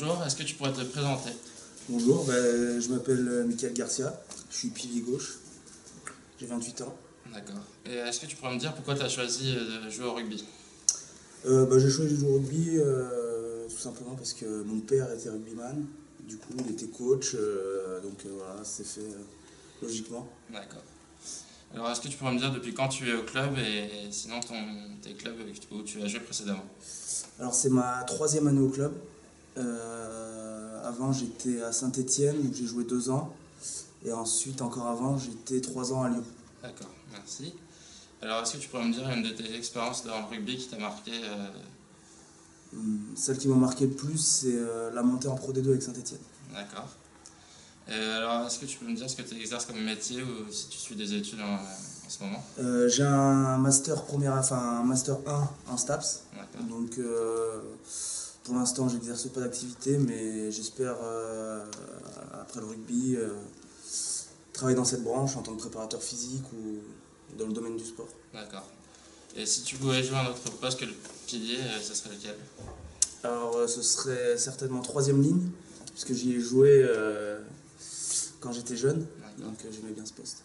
Bonjour, est-ce que tu pourrais te présenter? Bonjour, ben, je m'appelle euh, Michael Garcia, je suis pilier gauche, j'ai 28 ans. D'accord. Et est-ce que tu pourrais me dire pourquoi tu as choisi euh, de jouer au rugby? Euh, ben, j'ai choisi de jouer au rugby euh, tout simplement parce que mon père était rugbyman, du coup il était coach, euh, donc voilà, c'est fait logiquement. D'accord. Alors, est-ce que tu pourrais me dire depuis quand tu es au club et sinon ton, tes clubs où tu as joué précédemment? Alors c'est ma troisième année au club. Euh, avant j'étais à Saint-Étienne où j'ai joué deux ans. Et ensuite encore avant j'étais trois ans à Lyon. D'accord, merci. Alors, est-ce que tu pourrais me dire une de tes expériences dans le rugby qui t'a marqué euh, Hum, Celle qui m'a marqué le plus c'est euh, la montée en Pro D2 avec Saint-Étienne. D'accord. Et alors, est-ce que tu peux me dire ce que tu exerces comme métier ou si tu suis des études en, en ce moment? Euh, j'ai un master première, enfin un master 1 en STAPS. D'accord. Donc pour l'instant j'exerce pas d'activité mais j'espère euh, après le rugby euh, travailler dans cette branche en tant que préparateur physique ou dans le domaine du sport. D'accord. Et si tu pouvais jouer un autre poste que le pilier, euh, ce serait lequel? Alors ce serait certainement troisième ligne puisque j'y ai joué euh, quand j'étais jeune donc j'aimais bien ce poste.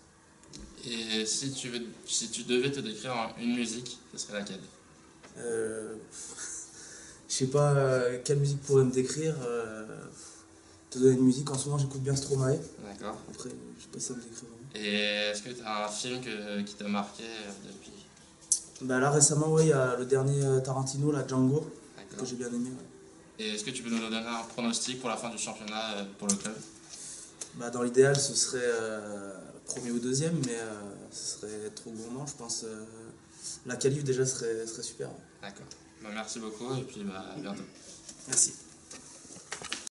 Et si tu, veux, si tu devais te décrire une musique, ce serait laquelle? Euh, je sais pas euh, quelle musique pourrait me décrire. euh, te donner une musique en ce moment j'écoute bien Stromae. D'accord. Après je sais pas si ça me décrit vraiment. Et est-ce que tu as un film que- qui t'a marqué euh, depuis? Bah là récemment ouais il y a le dernier Tarantino, la Django, que j'ai bien aimé. ouais. Et est-ce que tu peux nous donner un pronostic pour la fin du championnat pour le club? Bah dans l'idéal ce serait euh, premier ou deuxième, mais ce serait trop gourmand, je pense. la qualif déjà serait, serait super. D'accord. Bah, merci beaucoup et puis bah, à bientôt. Merci.